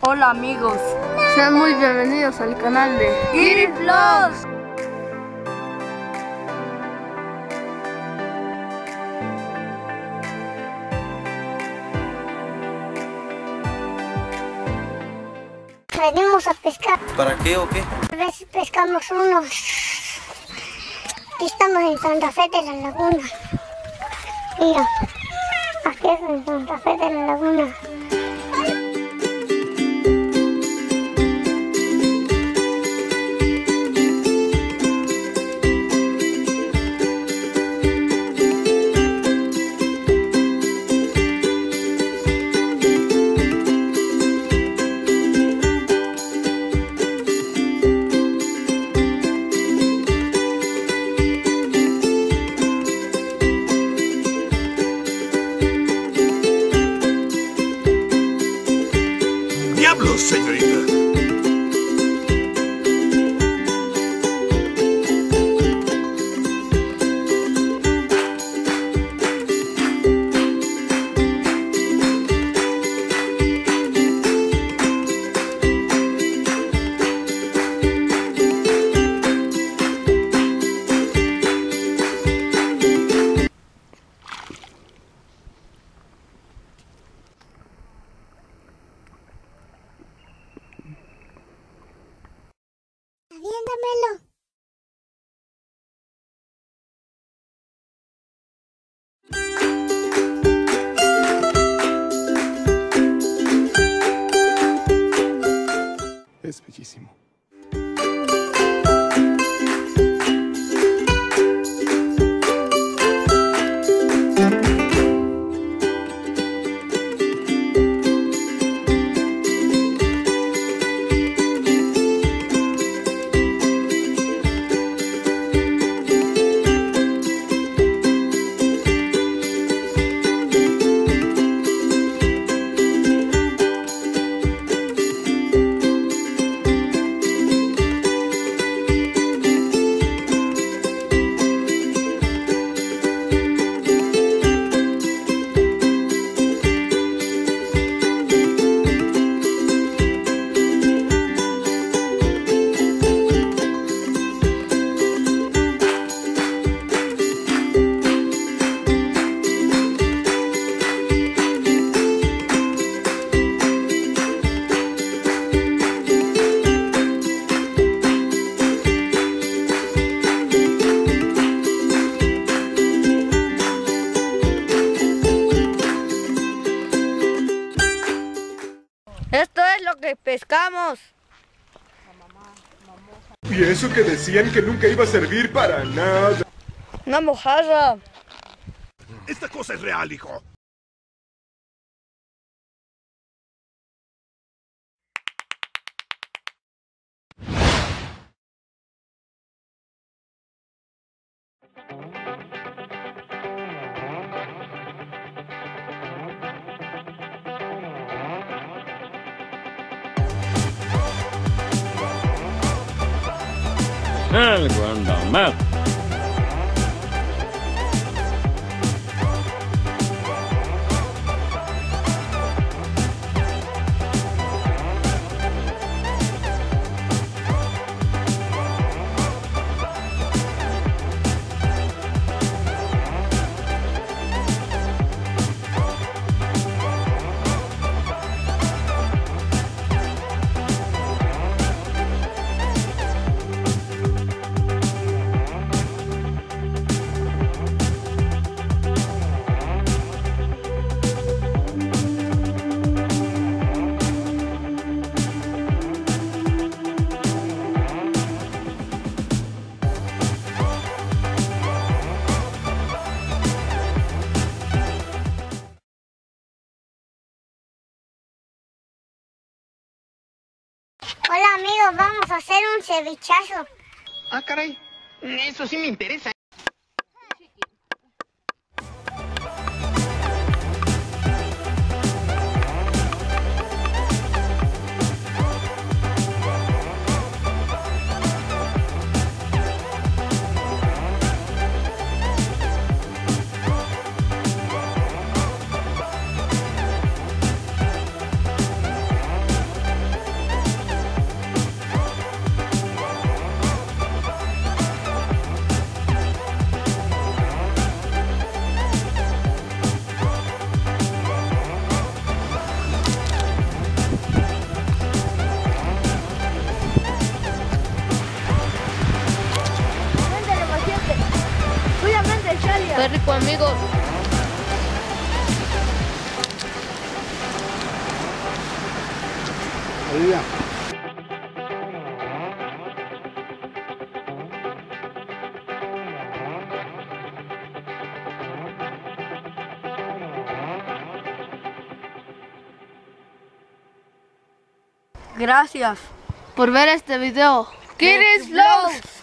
Hola amigos, Sean muy bienvenidos al canal de Kitty Vlogs. Venimos a pescar. ¿Para qué o qué? A ver si pescamos unos. Aquí estamos en Santa Fe de la Laguna. Mira, aquí es Santa Fe de la Laguna. வேண்டாம் que pescamos. Y eso que decían que nunca iba a servir para nada. Una mojarra. Esta cosa es real, hijo. El Guandamar. Hola amigos, vamos a hacer un cevichazo. Ah, caray. Eso sí me interesa. Amigos. Gracias. por ver este video. Kiris Vlogs.